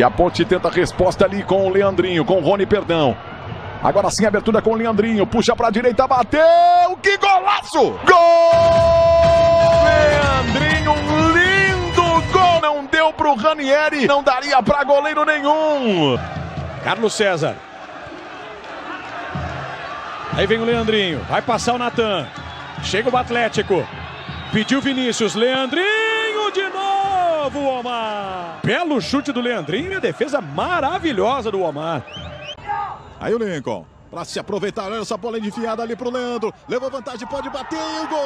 E a Ponte tenta a resposta ali com o Leandrinho, com o Rony Perdão. Agora sim, abertura com o Leandrinho. Puxa pra direita, bateu! Que golaço! Gol! Leandrinho, lindo gol! Não deu pro Ranieri, não daria pra goleiro nenhum. Carlos César. Aí vem o Leandrinho, vai passar o Natan. Chega o Atlético. Pediu Vinícius, Leandrinho de novo, Omar. Belo chute do Leandrinho e a defesa maravilhosa do Omar. Aí o Lincoln, para se aproveitar, olha essa bola enfiada ali pro Leandro. Levou vantagem, pode bater e o gol!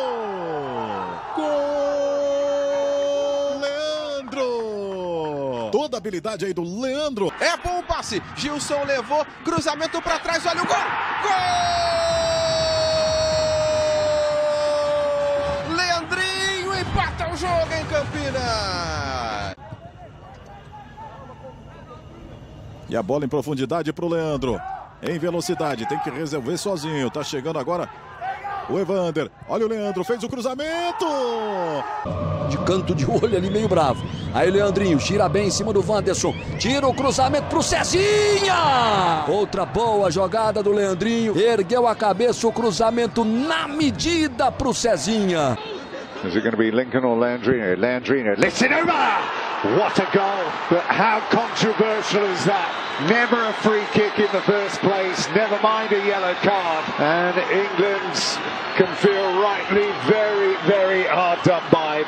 Gol! Leandro! Toda a habilidade aí do Leandro. É bom o passe. Gilson levou, cruzamento para trás, olha o gol! Gol! Leandrinho empata o jogo em Campinas. E a bola em profundidade pro Leandro em velocidade. Tem que resolver sozinho. Tá chegando agora o Evander. Olha o Leandro, fez o cruzamento. De canto de olho ali, meio bravo. Aí o Leandrinho tira bem em cima do Wanderson. Tira o cruzamento pro Cezinha. Outra boa jogada do Leandrinho. Ergueu a cabeça, o cruzamento na medida pro Cezinha. Is it going to be Lincoln or Landrino? Landrino lifts it over. What a goal! But how controversial is that? Never a free kick in the first place, never mind a yellow card. And England can feel rightly very, very hard done by